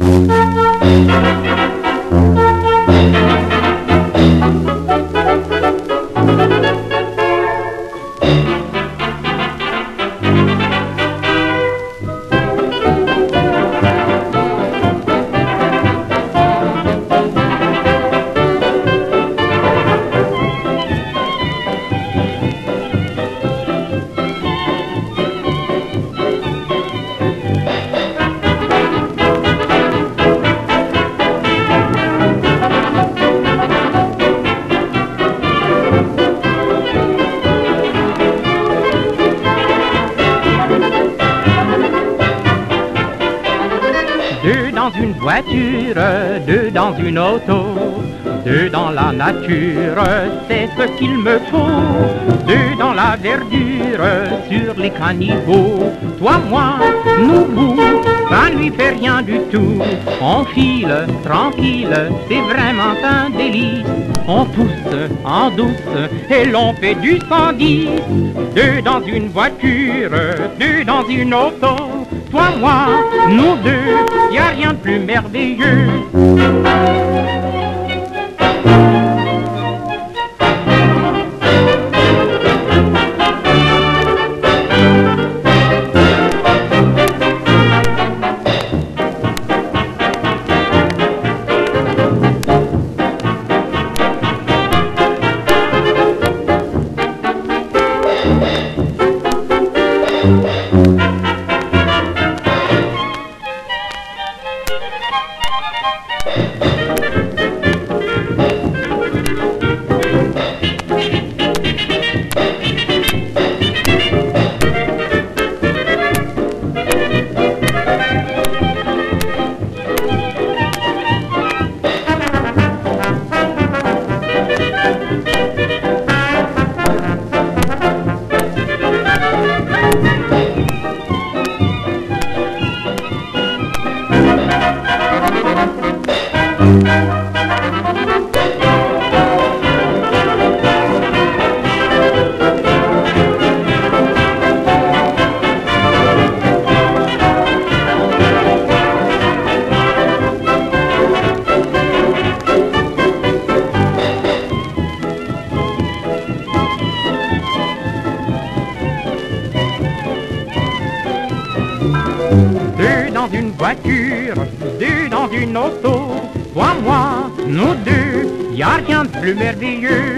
Mm-hmm. Deux dans une voiture, deux dans une auto, deux dans la nature, c'est ce qu'il me faut. Deux dans la verdure, sur les caniveaux. Toi, moi, nous, vous, ça lui fait rien du tout. On file, tranquille, c'est vraiment un délice. On tousse en douce et l'on fait du 110. Deux dans une voiture, deux dans une auto. Toi, moi, nous deux, y a rien de plus merveilleux. Deux dans une voiture, deux dans une auto. Toi, moi, nous deux, y a rien de plus merveilleux.